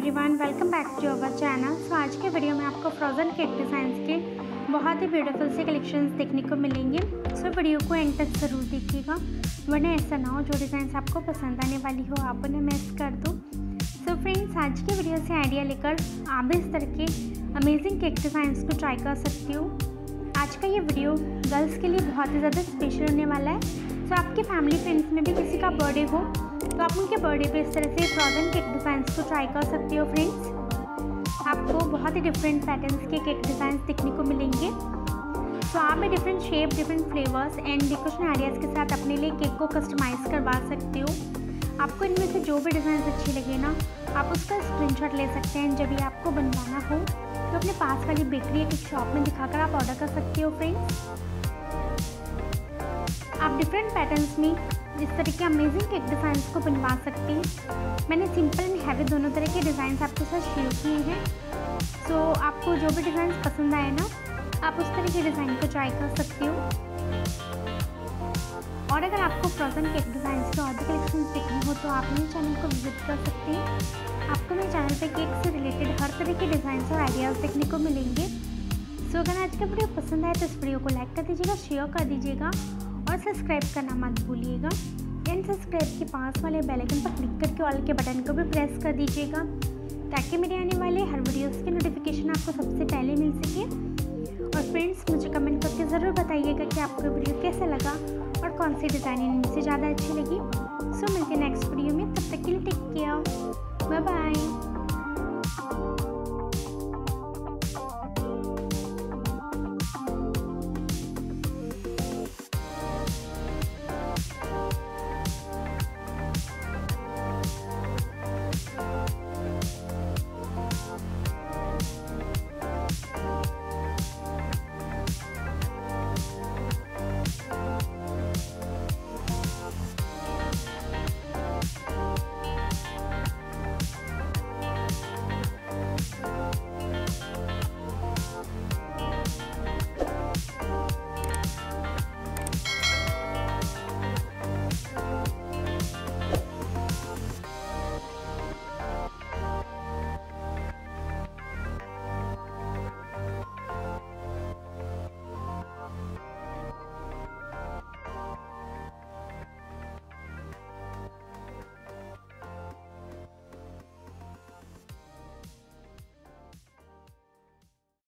Everyone welcome back to our channel so आज के video में आपको फ्रोज़न केक डिज़ाइंस के बहुत ही ब्यूटीफुल से कलेक्शंस देखने को मिलेंगे। सो so, वीडियो को एंड तक ज़रूर देखिएगा। वरना ऐसा ना हो जो डिज़ाइंस आपको पसंद आने वाली हो आप उन्हें मिस कर दो। सो फ्रेंड्स आज के वीडियो से आइडिया लेकर आप भी इस तरह के अमेजिंग केक डिज़ाइंस को ट्राई कर सकती हो। आज का ये वीडियो गर्ल्स के लिए बहुत ही ज़्यादा स्पेशल होने वाला है। सो so, आपके फैमिली फ्रेंड्स में भी किसी का बर्थडे हो तो आप उनके बर्थडे पे इस तरह से फ्रोजन केक डिज़ाइंस को ट्राई कर सकते हो फ्रेंड्स आपको बहुत ही डिफरेंट पैटर्न्स के केक डिज़ाइंस देखने को मिलेंगे. तो आप भी different shape different flavours and decoration ideas के साथ अपने लिए केक को कस्टमाइज़ करवा सकते हो. आपको इनमें से जो भी डिज़ाइन अच्छी लगे ना, आप उसका स्क्रीनशॉट ले सकते हैं जब भी आपको बनवाना हो. तो अपने पास वाली बेकरी एक शॉप में दिखाकर आप ऑर्डर कर सकते हो फ्रेंड्स आप डिफरेंट पैटर्न्स में जिस तरह के अमेजिंग केक डिज़ाइंस को बनवा सकते हैं। मैंने सिंपल एंड हैवी दोनों तरह के डिज़ाइंस आपके साथ शेयर किए हैं। सो so, आपको जो भी डिज़ाइन पसंद आए ना आप उस तरह के डिज़ाइन को ट्राई कर सकते हो। और अगर आपको फ्रोज़न केक डिज़ाइन के और भी कलेक्शन देखने हो तो आप मेरे चैनल को विज़िट कर सकते हैं। आपको मेरे चैनल पे केक से रिलेटेड हर तरह के डिज़ाइन और आइडियाज़ देखने को मिलेंगे। सो so, अगर आज का वीडियो पसंद आए तो इस वीडियो को लाइक कर दीजिएगा शेयर कर दीजिएगा। और सब्सक्राइब करना मत भूलिएगा। एंड सब्सक्राइब के पास वाले बेल आइकन पर क्लिक करके ऑल के बटन को भी प्रेस कर दीजिएगा, ताकि मेरे आने वाले हर वीडियोस के नोटिफिकेशन आपको सबसे पहले मिल सके। और फ्रेंड्स मुझे कमेंट करके ज़रूर बताइएगा कि आपको वीडियो कैसा लगा और कौन सी डिज़ाइन इनमें से ज़्यादा अच्छी लगी। सो मिलते नेक्स्ट वीडियो में, तब तक के लिए टेक केयर बाय बाय